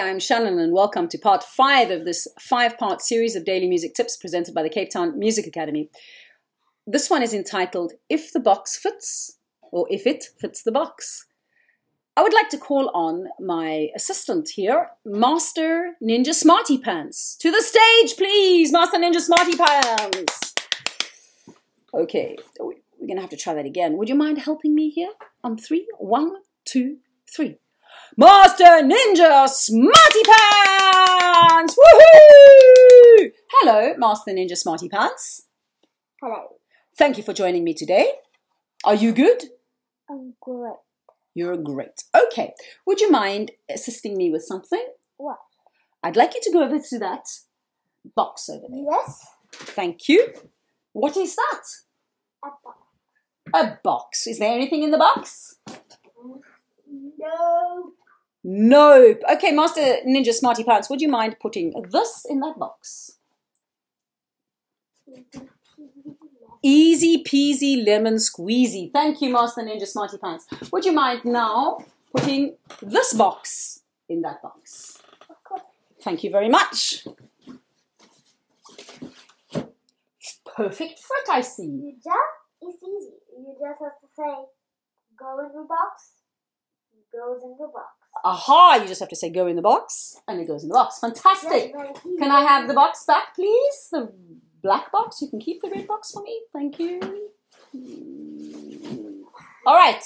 I'm Shannon, and welcome to part five of this five part series of daily music tips presented by the Cape Town Music Academy. This one is entitled If the Box Fits, or If It Fits the Box. I would like to call on my assistant here, Master Ninja Smarty Pants. To the stage, please, Master Ninja Smarty Pants. Okay, we're going to have to try that again. Would you mind helping me here? On three, one, two, three. Master Ninja Smarty Pants! Woohoo! Hello, Master Ninja Smarty Pants. Hello. Thank you for joining me today. Are you good? I'm great. You're great. Okay, would you mind assisting me with something? What? I'd like you to go over to that box over there. Yes? Thank you. What is that? A box. A box. Is there anything in the box? Mm, no. Nope. Okay, Master Ninja Smarty Pants, would you mind putting this in that box? Easy peasy lemon squeezy. Thank you, Master Ninja Smarty Pants. Would you mind now putting this box in that box? Thank you very much. Perfect fit, I see. You just, it's easy. You just have to say, go in the box. Goes in the box. Aha, you just have to say go in the box and it goes in the box. Fantastic. Can I have the box back, please? The black box. You can keep the red box for me. Thank you. All right.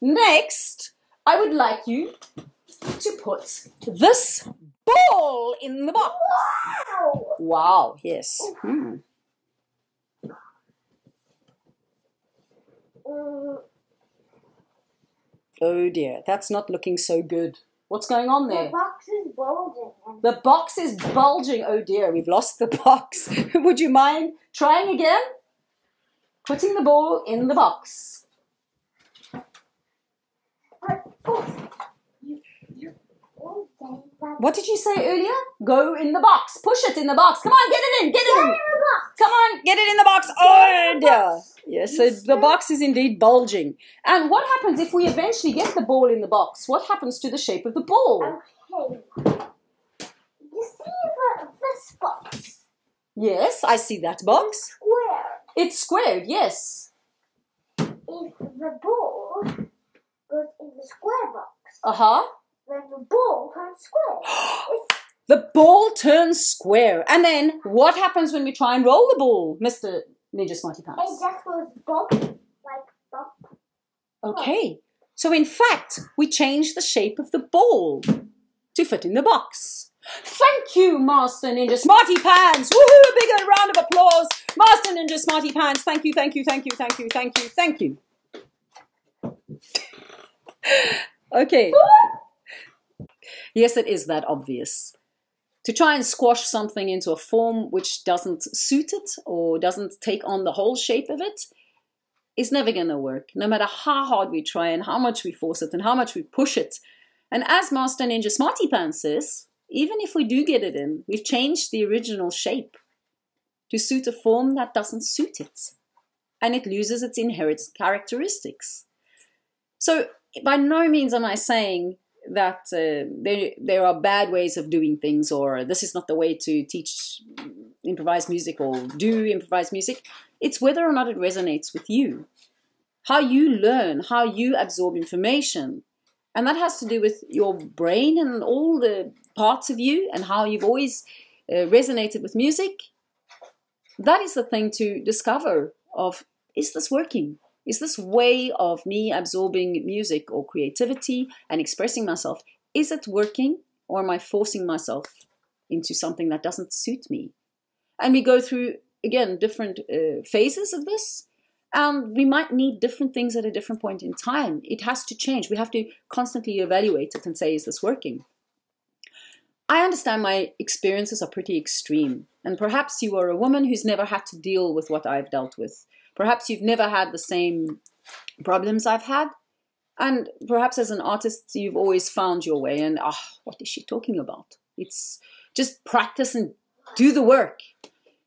Next, I would like you to put this ball in the box. Wow! Wow, yes. Hmm. Mm, Oh dear, that's not looking so good. What's going on there? the box is bulging. The box is bulging. Oh dear, we've lost the box. Would you mind trying again? Putting the ball in the box. oh, you, you, oh, dang, that- What did you say earlier? Go in the box. Push it in the box. Come on, get it in. Get it Get in in. the box. Come on, get it in the box. Oh in the dear. box. Yes, so the box is indeed bulging. And what happens if we eventually get the ball in the box? What happens to the shape of the ball? Okay. You see the, this box? Yes, I see that box. Square. It's squared, yes. If the ball goes in the square box, Uh huh. Then the ball turns square. The ball turns square. And then what happens when we try and roll the ball, Mr. Ninja Smarty Pants? It just goes bump, like bump. Okay. So in fact, we change the shape of the ball to fit in the box. Thank you, Master Ninja Smarty Pants. Woohoo! A big round of applause. Master Ninja Smarty Pants. Thank you, thank you, thank you, thank you, thank you, thank you. Okay. Yes, it is that obvious. To try and squash something into a form which doesn't suit it or doesn't take on the whole shape of it is never going to work, no matter how hard we try and how much we force it and how much we push it. And as Master Ninja Smarty Pants says, even if we do get it in, we've changed the original shape to suit a form that doesn't suit it. And it loses its inherent characteristics. So, by no means am I saying that uh, there, there are bad ways of doing things or this is not the way to teach improvised music or do improvised music. It's whether or not it resonates with you, how you learn, how you absorb information. And that has to do with your brain and all the parts of you and how you've always uh, resonated with music. That is the thing to discover of is this working? Is this way of me absorbing music or creativity and expressing myself, is it working or am I forcing myself into something that doesn't suit me? And we go through, again, different uh, phases of this. And we might need different things at a different point in time. It has to change. We have to constantly evaluate it and say, is this working? I understand my experiences are pretty extreme. And perhaps you are a woman who's never had to deal with what I've dealt with. Perhaps you've never had the same problems I've had. And perhaps as an artist, you've always found your way. And ah, what is she talking about? It's just practice and do the work.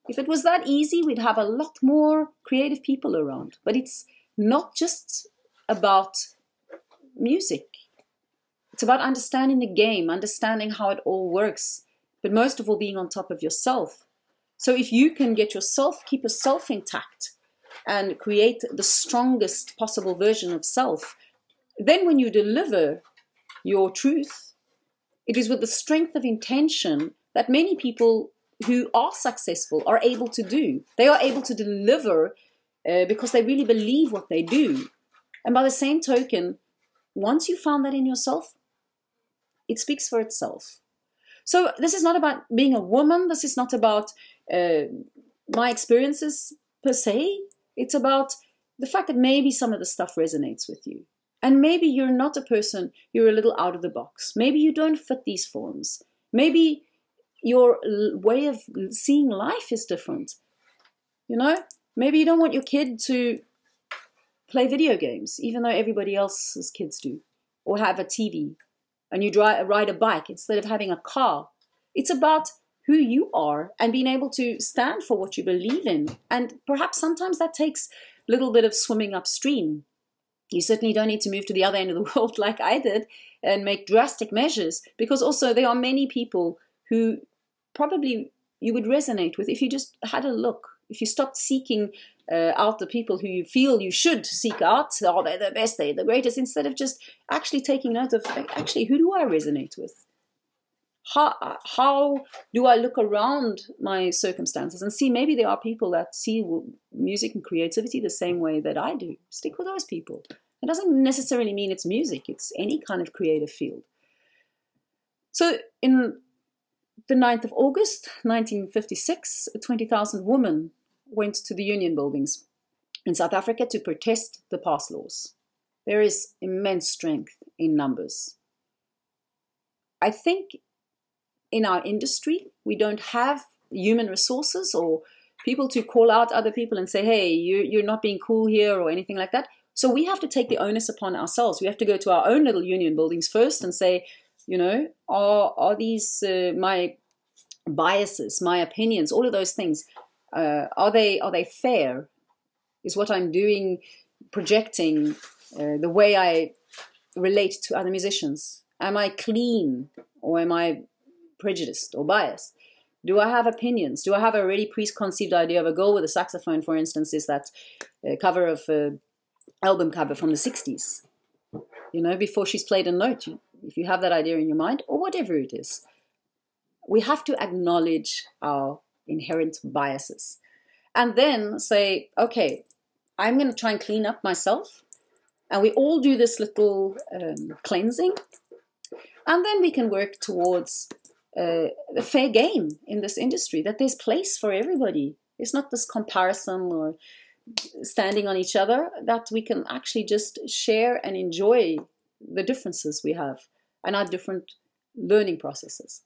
If it was that easy, we'd have a lot more creative people around. But it's not just about music. It's about understanding the game, understanding how it all works, but most of all, being on top of yourself. So if you can get yourself, keep yourself intact and create the strongest possible version of self, then when you deliver your truth, it is with the strength of intention that many people who are successful are able to do. They are able to deliver uh, because they really believe what they do. And by the same token, once you found that in yourself, it speaks for itself. So this is not about being a woman. This is not about uh, my experiences per se. It's about the fact that maybe some of the stuff resonates with you. And maybe you're not a person, you're a little out of the box. Maybe you don't fit these forms. Maybe your way of seeing life is different. You know, maybe you don't want your kid to play video games, even though everybody else's kids do, or have a TV, and you drive, ride a bike instead of having a car. It's about who you are and being able to stand for what you believe in. And perhaps sometimes that takes a little bit of swimming upstream. You certainly don't need to move to the other end of the world like I did and make drastic measures, because also there are many people who probably you would resonate with if you just had a look. If you stopped seeking uh, out the people who you feel you should seek out, oh, they're the best, they're the greatest, instead of just actually taking note of actually who do I resonate with? How, how do I look around my circumstances and see maybe there are people that see music and creativity the same way that I do? Stick with those people. It doesn't necessarily mean it's music, it's any kind of creative field. So, in the 9th of August 1956, 20,000 women went to the union buildings in South Africa to protest the pass laws. There is immense strength in numbers. I think in our industry, we don't have human resources or people to call out other people and say, hey, you, you're not being cool here or anything like that. So we have to take the onus upon ourselves. We have to go to our own little union buildings first and say, you know, are are these uh, my biases, my opinions, all of those things? Uh, are they are they fair? Is what I'm doing projecting uh, the way I relate to other musicians? Am I clean or am I prejudiced or biased? Do I have opinions? Do I have a really preconceived idea of a girl with a saxophone, for instance, is that uh, cover of uh, album cover from the 60s? You know, before she's played a note, if you have that idea in your mind, or whatever it is, we have to acknowledge our inherent biases and then say, okay, I'm going to try and clean up myself. And we all do this little um, cleansing. And then we can work towards uh, a fair game in this industry, that there's place for everybody. It's not this comparison or standing on each other, that we can actually just share and enjoy the differences we have and our different learning processes.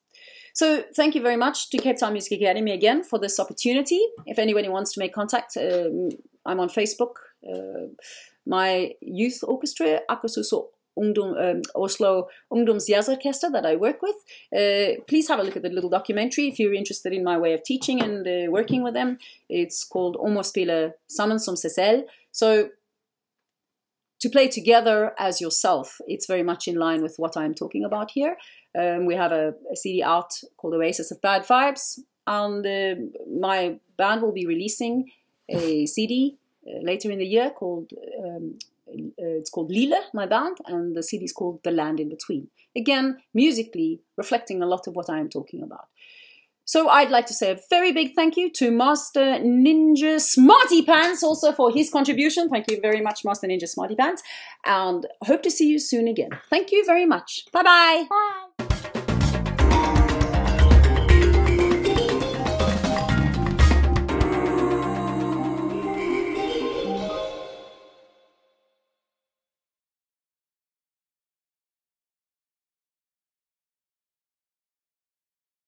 So thank you very much to Cape Town Music Academy again for this opportunity. If anybody wants to make contact, um, I'm on Facebook. Uh, my youth orchestra, Akosuso Ungdom, um, Oslo Ungdomsjazzorkester that I work with. Uh, please have a look at the little documentary if you're interested in my way of teaching and uh, working with them. It's called Omospila Sammen som seg So to play together as yourself, it's very much in line with what I'm talking about here. Um, we have a, a, CD out called Oasis of Bad Vibes, and uh, my band will be releasing a CD uh, later in the year called um, Uh, it's called Lila, my band, and the CD is called The Land in Between. Again, musically reflecting a lot of what I am talking about. So I'd like to say a very big thank you to Master Ninja Smarty Pants also for his contribution. Thank you very much, Master Ninja Smarty Pants, and hope to see you soon again. Thank you very much. Bye-bye. Bye.